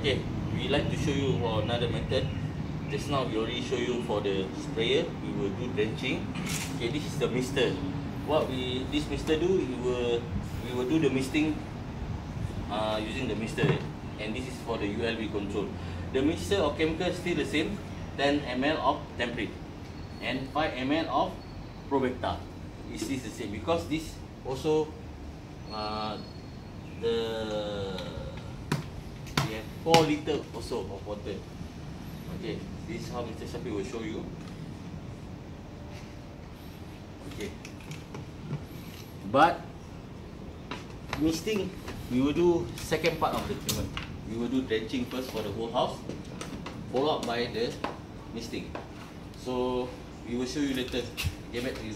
Okay, we like to show you for another method. Just now we already show you for the sprayer. We will do drenching. Okay, this is the mister. What we this mister do, we will we will do the misting uh, using the mister, and this is for the ULV control. The mister or chemical still the same, 10 ml of temperate and 5 ml of Provecta. Is this the same? Because this also uh, the have 4 liter also of water. Okay, this is how Mr. Shafi will show you. Okay. But misting, we will do second part of the treatment. We will do drenching first for the whole house, followed by the misting. So we will show you later. Get back to you.